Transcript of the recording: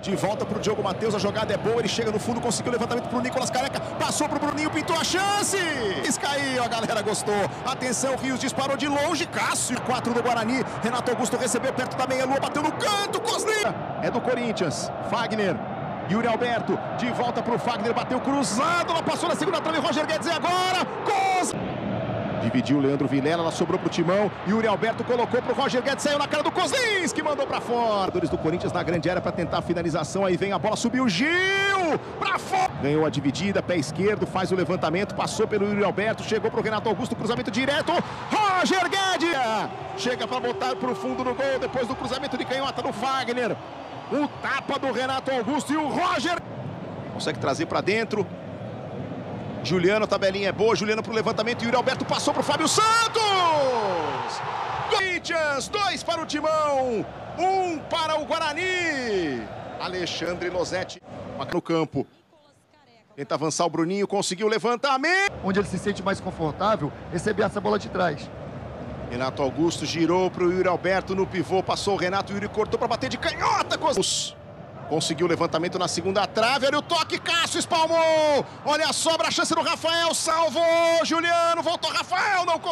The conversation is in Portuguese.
De volta para o Diogo Matheus, a jogada é boa, ele chega no fundo, conseguiu o levantamento para o Nicolas Careca, passou para o Bruninho, pintou a chance! Caiu, a galera gostou. Atenção, Rios disparou de longe, Cássio, 4 do Guarani, Renato Augusto recebeu perto da meia-lua, bateu no canto, Cosni! É do Corinthians, Fagner, Yuri Alberto, de volta para o Fagner, bateu cruzado, ela passou na segunda trave, Roger Guedes e agora. Dividiu o Leandro Vilela, ela sobrou pro Timão. Yuri Alberto colocou pro Roger Guedes, saiu na cara do Cosins, que mandou para fora. Dores do Corinthians na grande área para tentar a finalização. Aí vem a bola, subiu Gil para fora. Ganhou a dividida, pé esquerdo, faz o levantamento, passou pelo Yuri Alberto, chegou pro Renato Augusto, cruzamento direto. Roger Guedes chega para botar pro fundo do gol depois do cruzamento de canhota do Fagner. O tapa do Renato Augusto e o Roger consegue trazer para dentro. Juliano, a tabelinha é boa. Juliano para o levantamento. Yuri Alberto passou para o Fábio Santos. Corinthians, dois para o Timão, um para o Guarani. Alexandre Losetti no campo. Tenta avançar o Bruninho, conseguiu o levantamento. Onde ele se sente mais confortável, receber essa bola de trás. Renato Augusto girou para o Yuri Alberto no pivô, passou o Renato, Yuri cortou para bater de canhota. Conseguiu o levantamento na segunda trave. Olha o toque, Cássio espalmou. Olha a sobra, a chance do Rafael. Salvou. Juliano, voltou Rafael, não conseguiu.